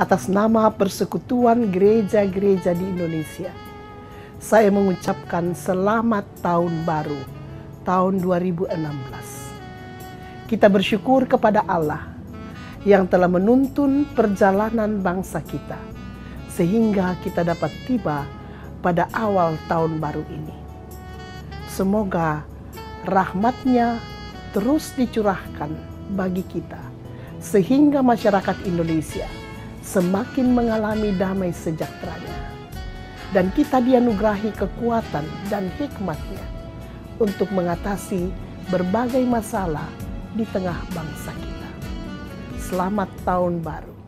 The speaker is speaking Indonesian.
atas nama Persekutuan Gereja-Gereja di Indonesia, saya mengucapkan selamat tahun baru tahun 2016. Kita bersyukur kepada Allah yang telah menuntun perjalanan bangsa kita sehingga kita dapat tiba pada awal tahun baru ini. Semoga rahmatnya terus dicurahkan bagi kita sehingga masyarakat Indonesia semakin mengalami damai sejahteranya. Dan kita dianugerahi kekuatan dan hikmatnya untuk mengatasi berbagai masalah di tengah bangsa kita. Selamat tahun baru.